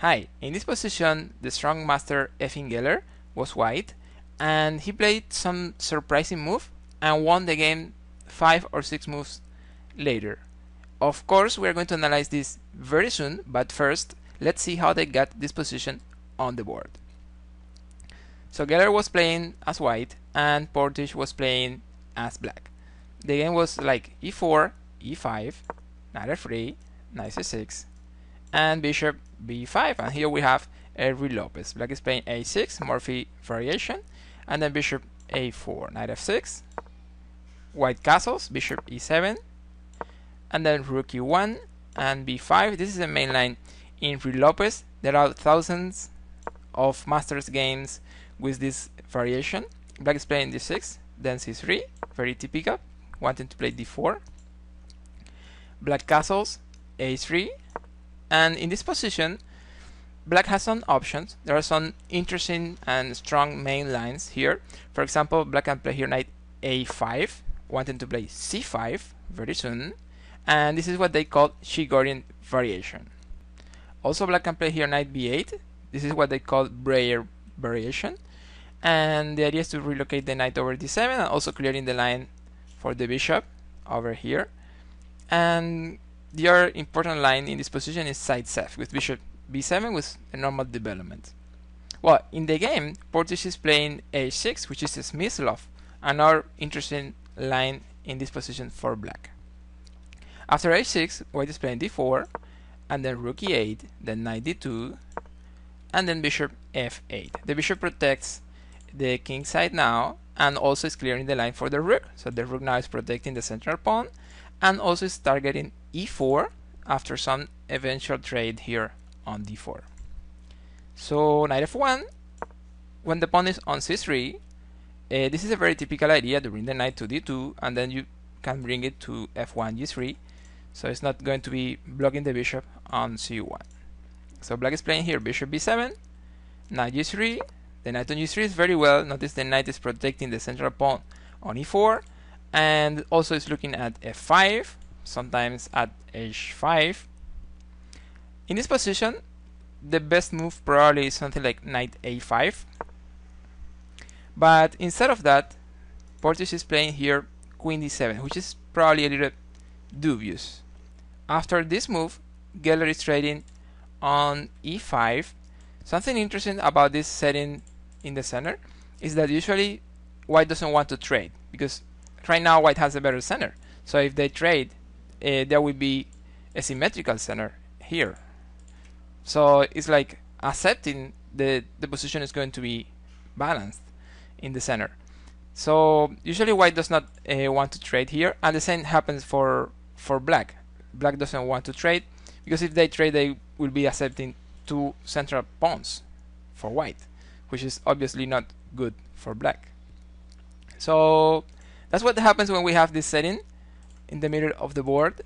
Hi, in this position, the strong master Efim Geller was white, and he played some surprising move and won the game 5 or 6 moves later. Of course, we are going to analyze this very soon, but first, let's see how they got this position on the board. So Geller was playing as white, and Portisch was playing as black. The game was like e4, e5, knight f3, knight c6, and bishop b5 and here we have Ruy Lopez. Black is playing a6, Morphy variation, and then bishop a4, knight f6, white castles, bishop e7, and then rook e1 and b5. This is the main line in Ruy Lopez. There are thousands of masters games with this variation. Black is playing d6, then c3, very typical, wanting to play d4. Black castles, a3, and in this position, black has some options. There are some interesting and strong main lines here. For example, black can play here knight a5, wanting to play c5 very soon. And this is what they call Chigorin variation. Also, black can play here knight b8. This is what they call Breyer variation. And the idea is to relocate the knight over d7 and also clearing the line for the bishop over here. And the other important line in this position is side f with bishop b7 with a normal development. Well, in the game, Portisch is playing a6, which is a Smyslov, another interesting line in this position for black. After a6, white is playing d4, and then rook e8, then knight d2, and then bishop f8. The bishop protects the king side now, and also is clearing the line for the rook. So the rook now is protecting the central pawn, and also is targeting e4 after some eventual trade here on d4. So knight f1, when the pawn is on c3, uh, this is a very typical idea to bring the knight to d2 and then you can bring it to f1 g3 so it's not going to be blocking the bishop on c1 so black is playing here bishop b7 knight g3 the knight on g3 is very well. Notice the knight is protecting the central pawn on e4 and also is looking at f5 sometimes at h5 in this position the best move probably is something like knight a5 but instead of that Portisch is playing here queen d7 which is probably a little dubious. After this move Geller is trading on e5 something interesting about this setting in the center is that usually white doesn't want to trade because right now white has a better center. So if they trade uh, there will be a symmetrical center here. So it's like accepting the the position is going to be balanced in the center. So usually white does not uh, want to trade here and the same happens for for black. Black doesn't want to trade because if they trade they will be accepting two central pawns for white which is obviously not good for black. So that's what happens when we have this setting in the middle of the board.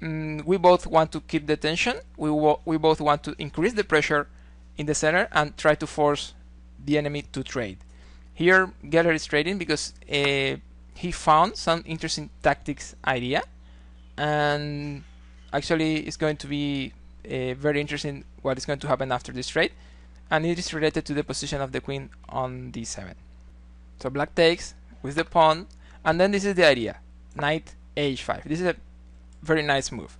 Mm, we both want to keep the tension. We, we both want to increase the pressure in the center and try to force the enemy to trade. Here, Geller is trading because uh, he found some interesting tactics idea, and actually, it's going to be uh, very interesting what is going to happen after this trade, and it is related to the position of the queen on d7. So black takes with the pawn, and then this is the idea: knight h5. This is a very nice move.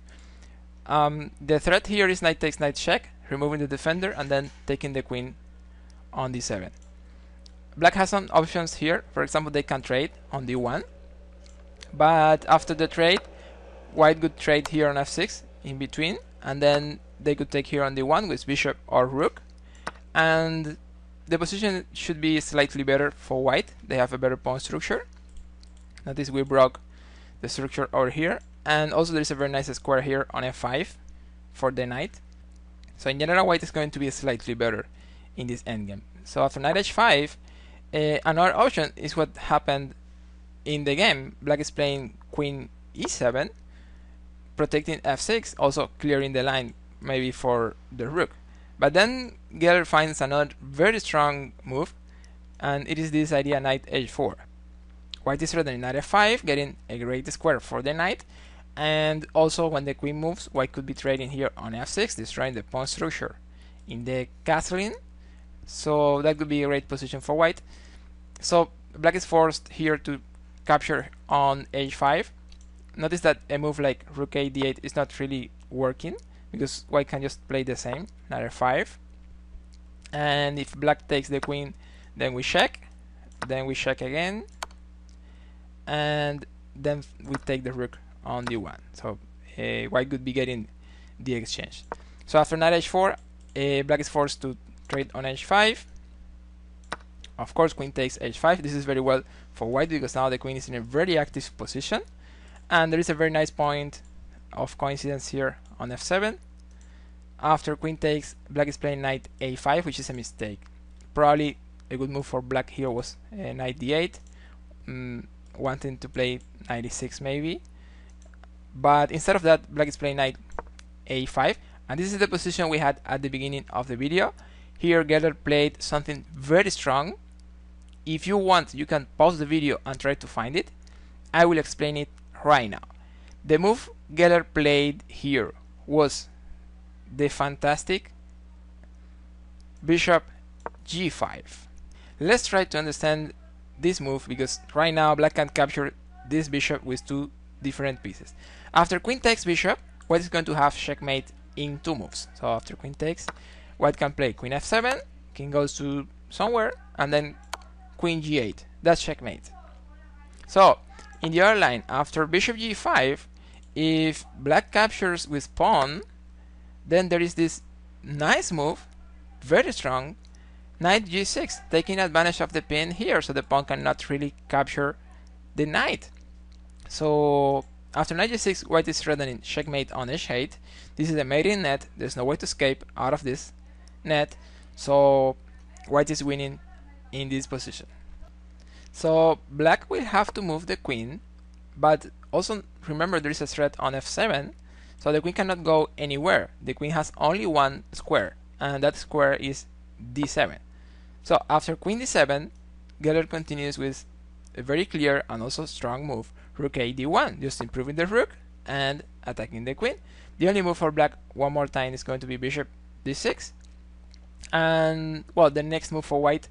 Um, the threat here is knight takes knight check, removing the defender and then taking the queen on d7. Black has some options here. For example, they can trade on d1. But after the trade, white could trade here on f6 in between. And then they could take here on d1 with bishop or rook. And the position should be slightly better for white. They have a better pawn structure. Notice we broke the structure over here and also there's a very nice square here on f5 for the knight. So in general white is going to be slightly better in this endgame. So after knight h5 uh, another option is what happened in the game. Black is playing queen e7 protecting f6 also clearing the line maybe for the rook. But then Geller finds another very strong move and it is this idea knight h4 White is threatening knight f5, getting a great square for the knight. And also when the queen moves, white could be trading here on f6, destroying the pawn structure in the castling so that could be a great position for white. So black is forced here to capture on h5 notice that a move like rook a d8 is not really working because white can just play the same knight f5 and if black takes the queen then we check. Then we check again and then we take the rook on d1 so uh, white could be getting the exchange? So after knight h4 uh, black is forced to trade on h5 of course queen takes h5 this is very well for white because now the queen is in a very active position. And there is a very nice point of coincidence here on f7 after queen takes black is playing knight a5 which is a mistake. Probably a good move for black here was uh, knight d8 mm, wanting to play knight e6 maybe. But instead of that black is playing knight a5 and this is the position we had at the beginning of the video. Here Geller played something very strong. If you want you can pause the video and try to find it. I will explain it right now. The move Geller played here was the fantastic bishop g5 let's try to understand this move because right now black can capture this bishop with two different pieces. After queen takes bishop white is going to have checkmate in two moves? So after queen takes white can play queen f7 king goes to somewhere and then queen g8 that's checkmate. So in the other line after bishop g5 if black captures with pawn then there is this nice move very strong knight g6 taking advantage of the pin here so the pawn cannot really capture the knight. So after knight g6 white is threatening checkmate on h8 this is a mating net. There's no way to escape out of this net. So white is winning in this position. So black will have to move the queen but also remember there is a threat on f7 so the queen cannot go anywhere. The queen has only one square and that square is d7 so after queen d7 Geller continues with a very clear and also strong move. Rook a d1 just improving the rook and attacking the queen. The only move for black one more time is going to be bishop d6 and well the next move for white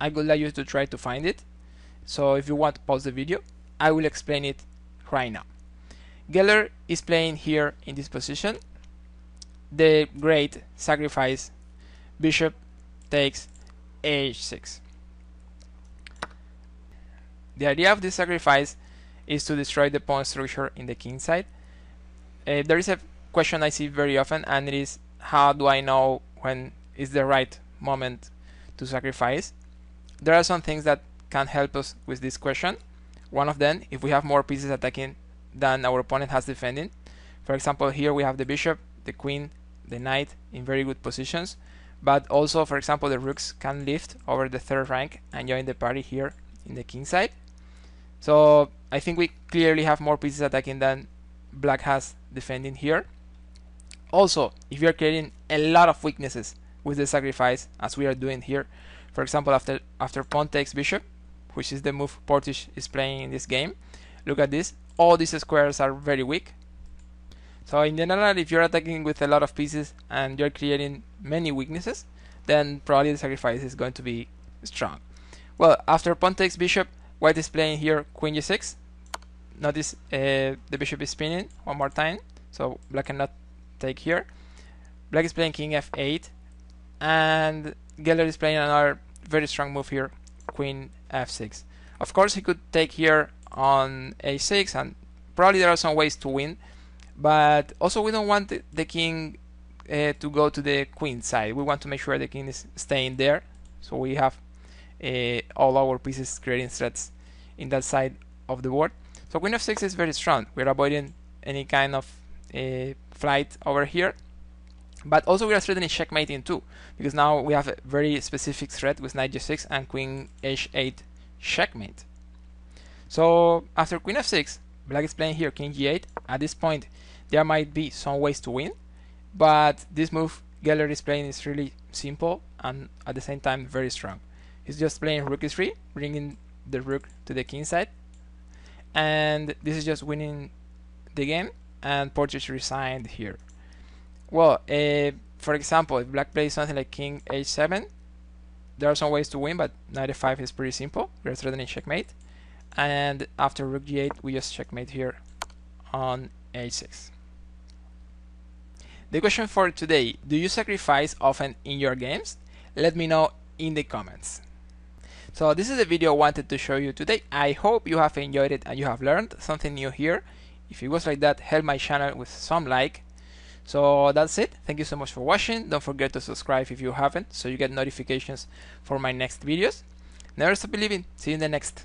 I would like you to try to find it. So if you want to pause the video. I will explain it right now. Geller is playing here in this position. The great sacrifice bishop takes h6 the idea of this sacrifice is to destroy the pawn structure in the king side. Uh, there is a question I see very often and it is how do I know when is the right moment to sacrifice? There are some things that can help us with this question. One of them if we have more pieces attacking than our opponent has defending for example here we have the bishop the queen the knight in very good positions but also for example the rooks can lift over the third rank and join the party here in the king side. So I think we clearly have more pieces attacking than black has defending here. Also if you are creating a lot of weaknesses with the sacrifice as we are doing here for example after after pawn takes bishop which is the move Portisch is playing in this game look at this. All these squares are very weak so in general if you're attacking with a lot of pieces and you're creating many weaknesses then probably the sacrifice is going to be strong. Well after pawn takes bishop white is playing here queen g6 notice uh, the bishop is spinning one more time. So black cannot take here. Black is playing king f8 and Geller is playing another very strong move here queen f6 of course he could take here on a6 and probably there are some ways to win but also we don't want the king uh, to go to the queen side. We want to make sure the king is staying there. So we have uh, all our pieces creating threats in that side of the board so queen f6 is very strong. We're avoiding any kind of uh, flight over here. But also we are threatening checkmating too because now we have a very specific threat with knight g6 and queen h8 checkmate. So after queen f6 black is playing here king g8 at this point there might be some ways to win but this move Geller is playing is really simple and at the same time very strong he's just playing rook e3 bringing the rook to the king side and this is just winning the game and Portisch resigned here well, uh, for example, if black plays something like king h7, there are some ways to win, but knight f5 is pretty simple. We're threatening checkmate. And after rook g8, we just checkmate here on h6. The question for today, do you sacrifice often in your games? Let me know in the comments. So this is the video I wanted to show you today. I hope you have enjoyed it and you have learned something new here. If it was like that, help my channel with some like. So that's it. Thank you so much for watching. Don't forget to subscribe if you haven't so you get notifications for my next videos. Never stop believing. See you in the next.